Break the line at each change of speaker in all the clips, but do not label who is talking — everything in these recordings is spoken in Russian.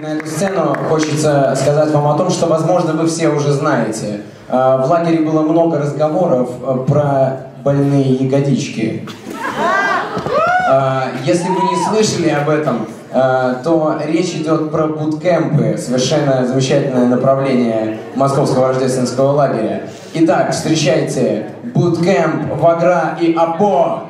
на эту сцену, хочется сказать вам о том, что, возможно, вы все уже знаете. Э, В лагере было много разговоров э, про больные ягодички. Э, Если вы не слышали об этом, то речь идет про буткемпы, совершенно замечательное направление Московского рождественского лагеря. Итак, встречайте буткемп Вагра и Або.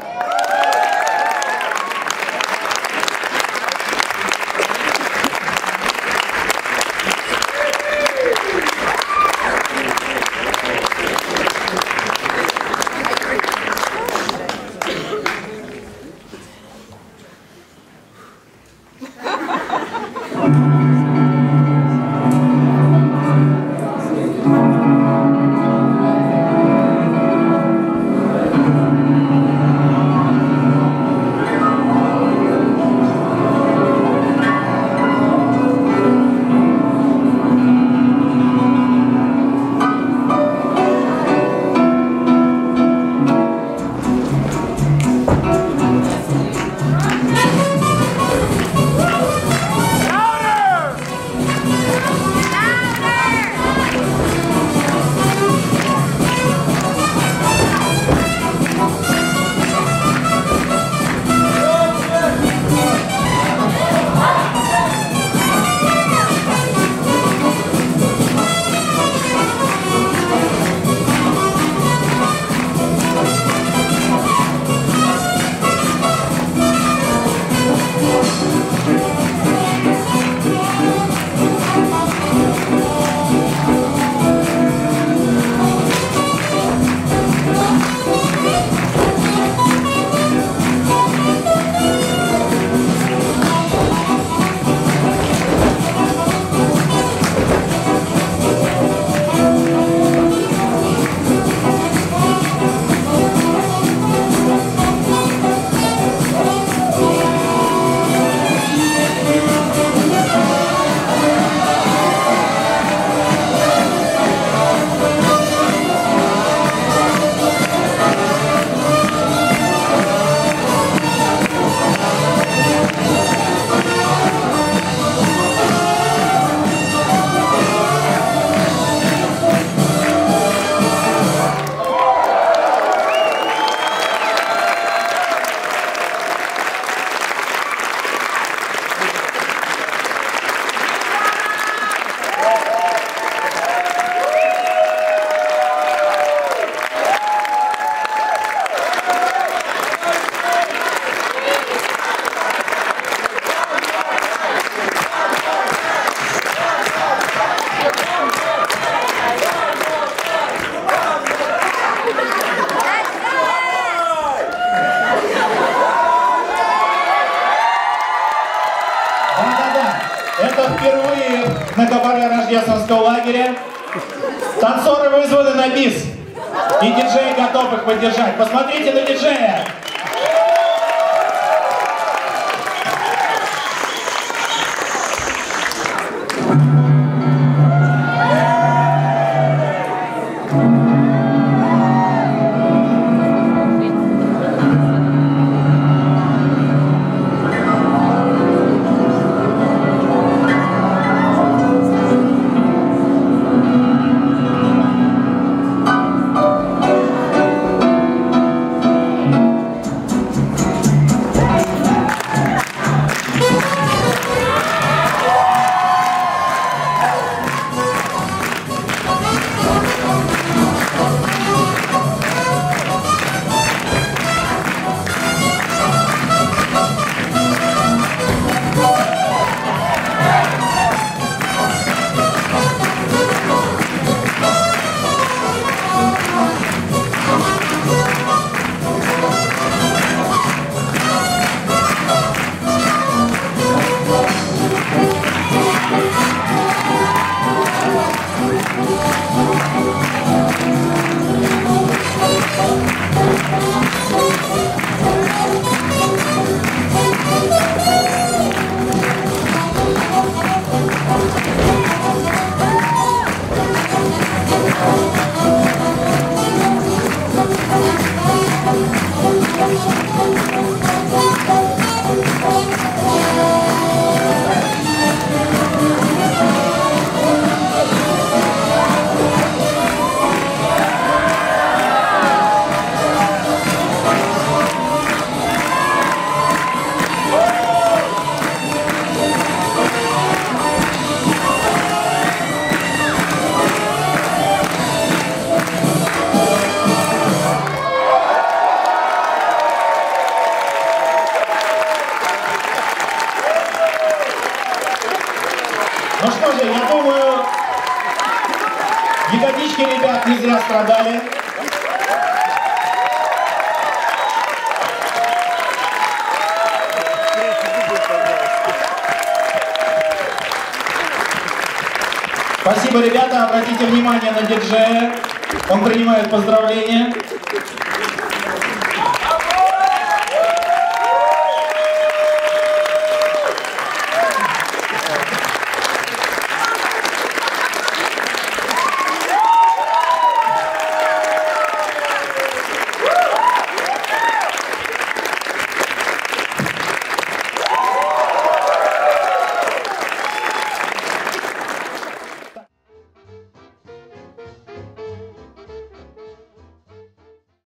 На кабаре рождественского лагеря. Танцоры вызваны на бис. И диджей готов их поддержать. Посмотрите на диджея. Не зря страдали. Спасибо, ребята. Обратите внимание на диджея. Он принимает поздравления.